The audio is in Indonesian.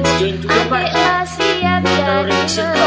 Jane juga mbak kita organization